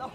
走